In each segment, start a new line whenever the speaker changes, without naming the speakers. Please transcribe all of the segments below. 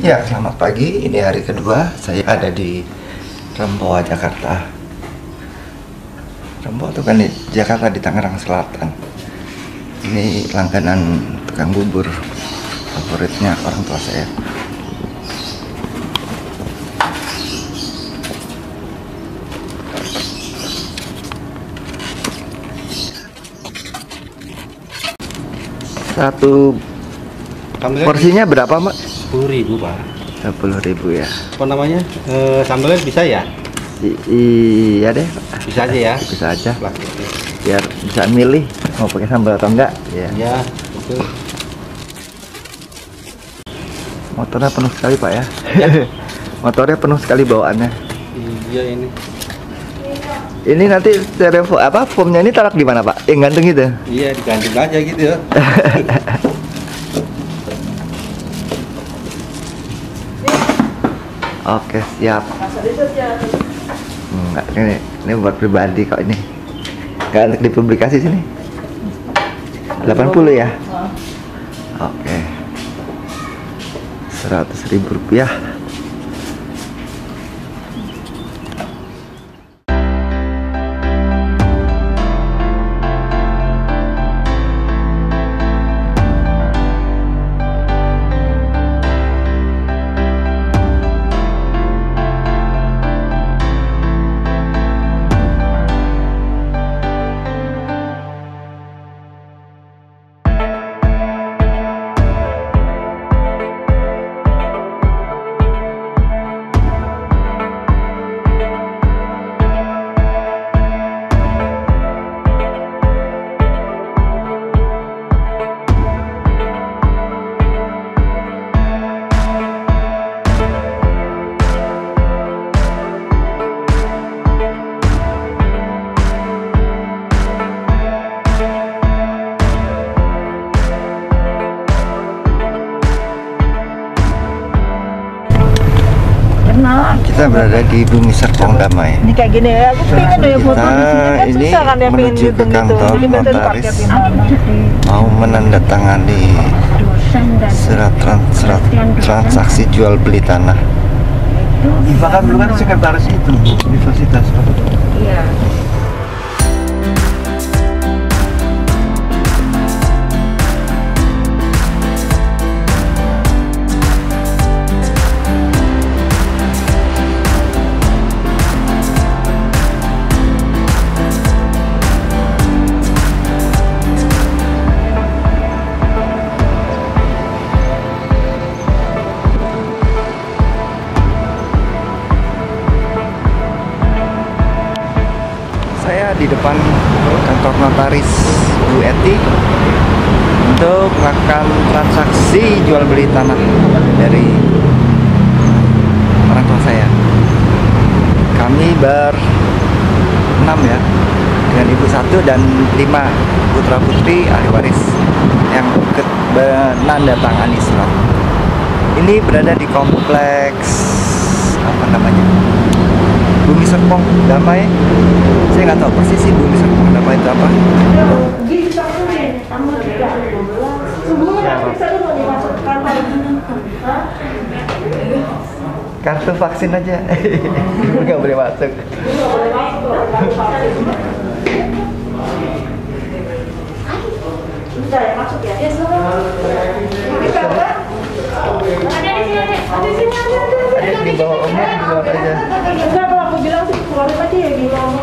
Ya, selamat pagi. Ini hari kedua saya ada di Rempoa, Jakarta. Rempoa itu kan di Jakarta di Tangerang Selatan. Ini langganan tukang bubur favoritnya orang tua saya. Satu porsinya berapa, Mbak?
Sepuluh ribu pak.
20 ribu ya.
Apa namanya? Eh, sambelnya bisa ya?
I- iya deh,
Bisa aja ya.
bisa aja. Biar bisa milih mau pakai sambal atau enggak. Ya.
Ya, betul.
Motornya penuh sekali pak ya. Motornya penuh sekali bawaannya.
Iya ini.
Ini nanti stereo apa foamnya ini taruh di mana pak? Yang gantung gitu.
Iya digantung aja gitu ya.
Oke siap. Enggak ini ini buat pribadi kok ini. Enggak untuk dipublikasi sini. 80 ya. Oke. 100 ribu rupiah. Kita berada di Bumi Serpong Damai.
Ini kayak gini ya, aku pengen deh foto di sini kan
ini
susah kan ya pengen
menuju ke
gitu gitu. Jadi
notaris. Mau menandatangani surat, tran- surat transaksi jual beli tanah.
Iva kan dulu kan sekretaris itu universitas.
Iya.
Kantor notaris Bu Eti untuk melakukan transaksi jual beli tanah dari orang tua saya. Kami ber enam ya dengan ibu satu dan lima putra putri ahli waris yang ke menandatangani surat. Ini berada di kompleks apa namanya? Bumi Serpong Damai. Saya nggak tahu persis sih Bumi Serpong Damai itu apa. Kartu vaksin aja, nggak boleh masuk. Ada di bawah umur di luar aja.
Kalau aku bilang sih keluarin aja ya di bawah.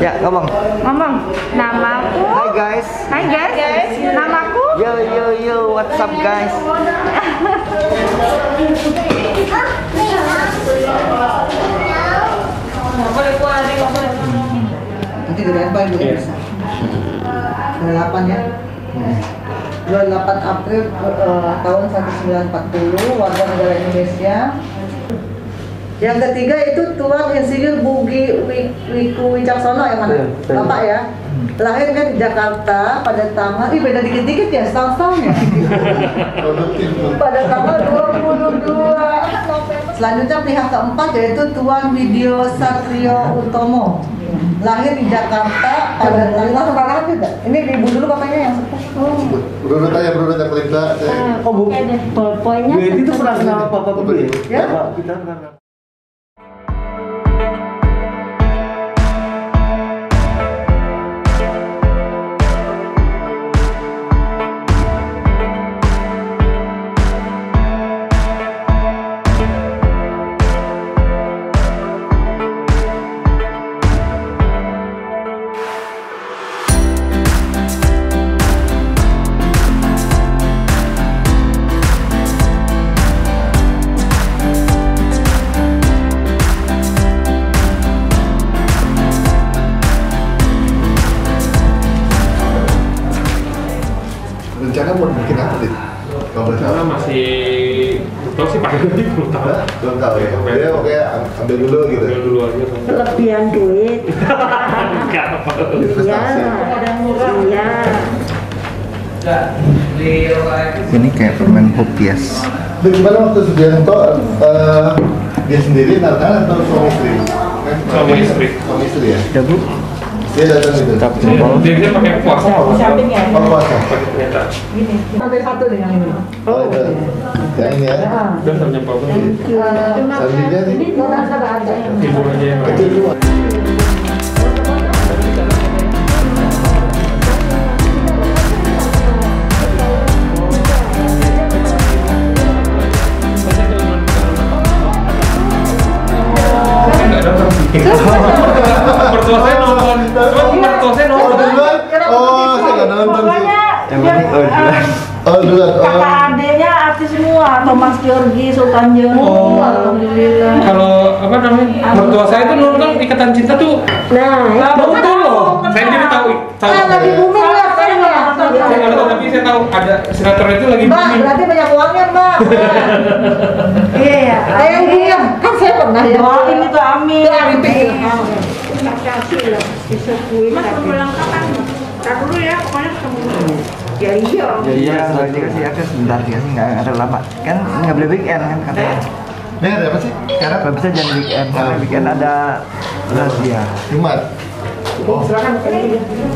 Ya ngomong.
Ngomong, namaku.
Hai guys.
Hai guys. Namaku.
Yo yo yo, what's up guys?
Nanti dilempar juga bisa. 28 ya. 28 April eh, tahun 1940 warga negara Indonesia. Yang ketiga itu Tuan Insinyur Bugi Wi- Wiku Wicaksono yang mana?
Iya, saya.
Bapak ya. Lahir kan di Jakarta pada tanggal, ih beda dikit-dikit ya setahun-setahun ya. pada tanggal 22 November. Selanjutnya pihak keempat yaitu Tuan Widyo Satrio Utomo. lahir di Jakarta pada langsung kakak juga. Ini ibu dulu bapaknya yang sepuh.
Berurut aja, berurut yang tua.
Oh, Bu.
Poinnya
Bu Edi tuh pernah kenal papa dulu ya?
Ya.
Bapak kita pernah
Oke, ambil dulu gitu.
Ambil dulu aja.
kelebihan duit.
Enggak apa.
Investasi.
Iya.
Ini kayak permen Hopias.
Bagaimana waktu Sugianto eh, dia sendiri datang atau suami istri? Kan
Suami istri.
Suami istri ya?
Ya bu,
Dia datang gitu.
tetap jempol.
Dia dia pakai puasa.
Samping ya.
Oh puasa.
Pakai ternyata.
Gini, sampai satu nih yang ini.
Oh, itu. Yang ini ya.
Dan ternyata apa?
Selanjutnya nih.
Ibu aja yang
Kecil semua.
Saya. Mertua nonton. Cuma mertua saya
Oh,
nonton.
duluan? Oh, saya nggak nonton sih.
Yang penting oh duluan.
Oh, duluan. Oh.
Artis semua, Thomas Georgi, Sultan Jenu,
Oh.
alhamdulillah.
Kalau apa namanya? Mertua saya tuh nonton Ikatan Cinta tuh
Nah,
Nah,
itu
betul loh. Saya jadi tahu tahu.
Ah, lagi booming ya, saya nggak.
Saya nggak tahu tapi saya tahu ada sinetron itu lagi
Mbak, berarti banyak uangnya, Mbak.
Iya ya.
Saya diam, kan saya pernah ya.
Doain itu amin.
Itu amin, pikir.
Makasih loh, bisa kuih. Mas pulang kapan? Tak dulu ya, pokoknya ketemu dulu. Ya iya.
Ya iya, kalau dikasih akses sebentar dikasih nggak ada lama. Kan nggak boleh weekend kan katanya.
Ini ada apa sih?
Karena kalau bisa jangan weekend, karena weekend ada razia.
Jumat.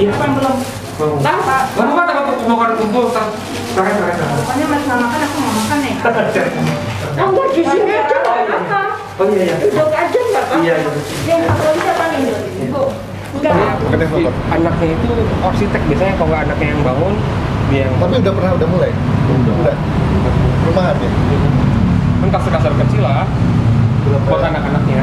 Iya. belum? Tahu Pak. Pak takut mau kan kumpul. Silakan silakan. silakan.
Pokoknya mas nggak makan, aku mau makan ya. Enggak, di sini aja nggak apa-apa.
Oh iya iya.
Duduk aja nggak apa-apa.
Iya, iya.
Yang satu lagi siapa nih? Ibu. Enggak.
Anaknya itu arsitek biasanya kalau nggak anaknya yang bangun yang
Tapi udah pernah udah mulai. Udah. Rumahan ya.
kan kasar-kasar kecil lah
Berapa?
buat anak-anaknya.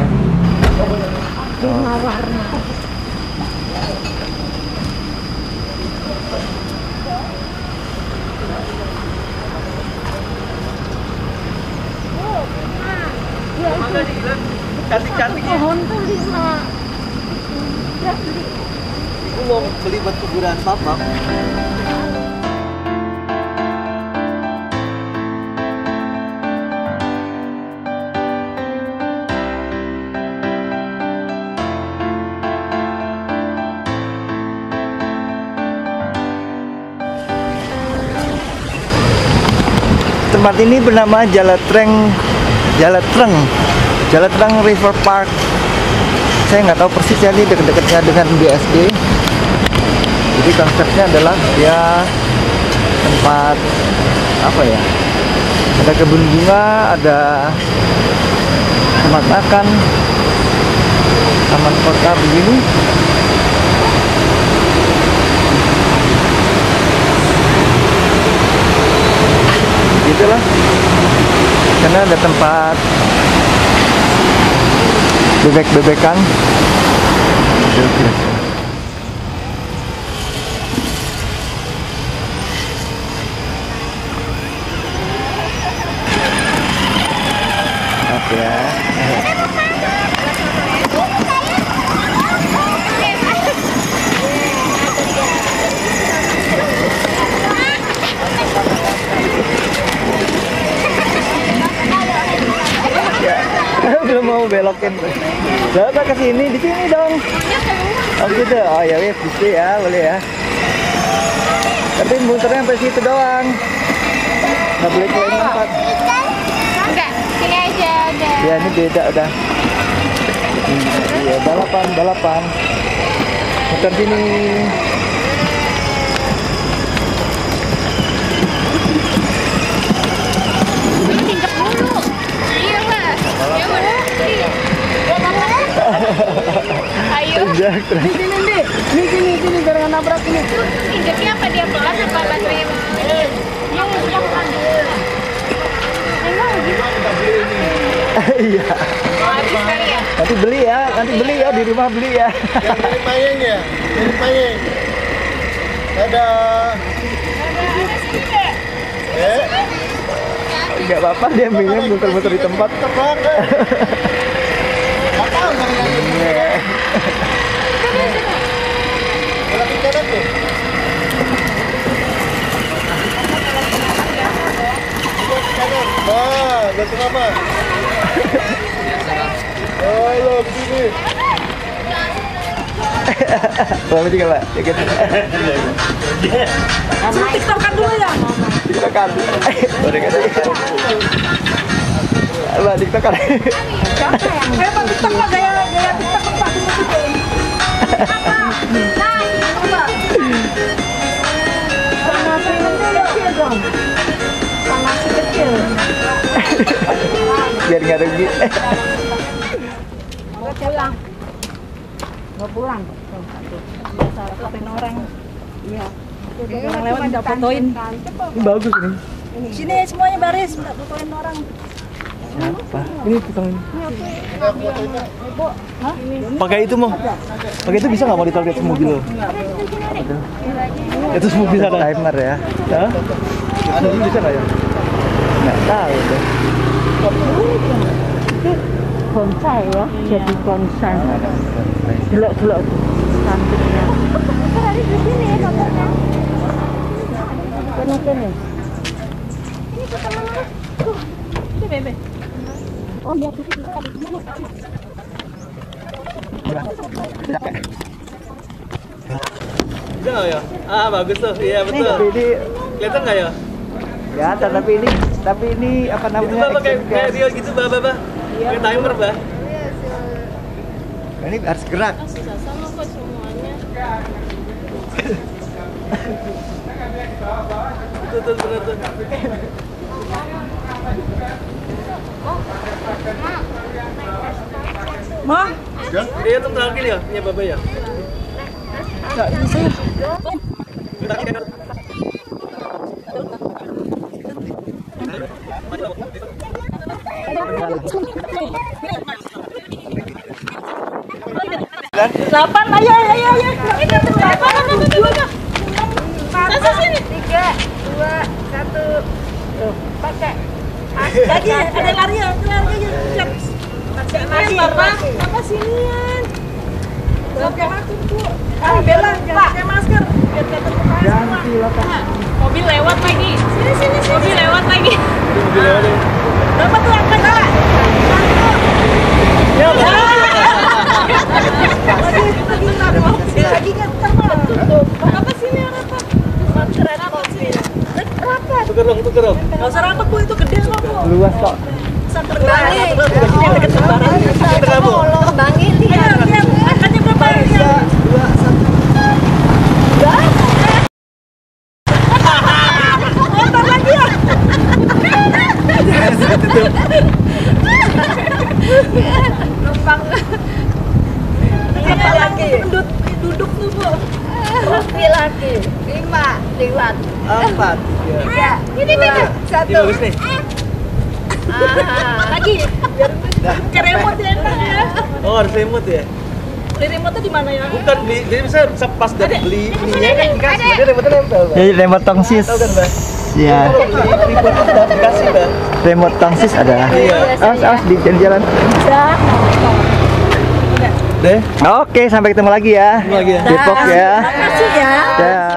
Mau beli buat kuburan papa.
Tempat ini bernama Jalatreng Jalatreng Jalatreng River Park. Saya nggak tahu persis ya ini dekat-dekatnya dengan BSD. Jadi konsepnya adalah ya tempat apa ya? Ada kebun bunga, ada tempat makan, taman kota begini. Gitulah. Karena ada tempat bebek-bebekan. Oke. Oke ya. belum mau belokin. Bapak ke sini di sini dong. Oh gitu. Oh ya wes di situ ya boleh ya. Tapi muternya sampai situ doang. Nggak boleh ke tempat.
Enggak, sini aja udah.
ya ini beda udah. Iya balapan balapan. Muter sini.
Tinjak dulu. Iya, Mas. Ya udah. Ayo.
Injak terus.
Injaknya apa dia pelan apa baterainya? Yang sudah pelan. Gitu?
Iya.
Oh, ya?
Nanti beli ya, nanti beli ya di rumah beli ya.
Yang dari Mayeng ya? Dari Mayeng. Dadah. Eh,
Enggak apa-apa dia minum muter-muter di tempat.
tebak eh. Nggak tahu sama yang ini. Kalau kita tuh. Wah, gantung apa? Oh, lo begini.
Selamat tinggal, Pak. Ya gitu.
TikTokan dulu ya.
Tiktokan. Kan. Tiktokan.
Ayo Pak TikTok Pak gaya gaya TikTok Pak. Panasin
nggak rugi.
Mau pulang. Mau pulang. Biasa fotoin orang. Iya. Orang lewat minta fotoin.
Ini bagus ini.
Sini semuanya baris, minta fotoin orang.
Apa? Ini tukang ini. Pakai itu mau. Pakai itu bisa nggak mau ditaruh di atas mobil lo? Itu mobil ada timer ya. Hah? Ada bisa nggak ya? Nggak tahu deh.
Bonsai ya, jadi bonsai. Delok-delok cantiknya. Tadi di sini fotonya. Ini mana? Tuh. Ini bebe. Oh, lihat itu.
Bisa nggak ya? Ah bagus tuh, iya betul. Kelihatan nggak ya?
Ya tapi ini tapi ini apa
Itu
namanya?
bah pakai
action
kayak
cam.
dia gitu bah bah bah. Pakai timer bah.
Ini harus gerak.
Susah sama kok semuanya.
Itu tuh bener tuh.
Mah,
Dia tuh terakhir ya, punya baba ya.
Delapan, ayo, ayo, ayo. Delapan, apa, apa, apa, Masa sini? Tiga, dua, satu. Tuh, pakai. Lagi, ada lari ya, lari aja. Siap. Pakai lagi, Bapak. Apa sinian? Pakai masker, Bu. Ah, Bella, jangan pakai masker. Biar nggak terbuka semua.
Mobil lewat lagi.
Sini, sini, sini.
Mobil lewat lagi.
Mobil lewat deh.
Berapa tuh angkat, Kak? Ya, Lagi. Apa sini? Masker sih? Rapat.
Tuker dong, tuker dong.
Gak usah rapat, Bu. Itu gede kok, Bu.
Luas kok.
Deket sembarang.
Kita kamu.
Bangi, lihat. Lihat, angkatnya berapa? Lihat. Motor lagi ya?
Numpang.
Apa lagi? Duduk, duduk tuh, Bu.
Kopi lagi. Lima. Lewat.
Empat.
Tiga. Ini
Ini
Satu.
bagus nih.
Ah.
Lagi. Biar ke remote ya, enak ya.
Oh harus remote ya?
Beli remote di mana ya?
Bukan beli, jadi bisa bisa pas dari beli ininya kan dikasih.
Ada.
Dia remote nempel.
Jadi remote tongsis.
Tahu kan bah?
Iya.
Itu udah dikasih.
Remote tongsis ada.
Iya.
Awas, awas di jalan-jalan.
Udah.
Deh.
Oke, sampai ketemu lagi ya.
Ketemu lagi ya.
Depok ya.
Makasih ya.
Dah.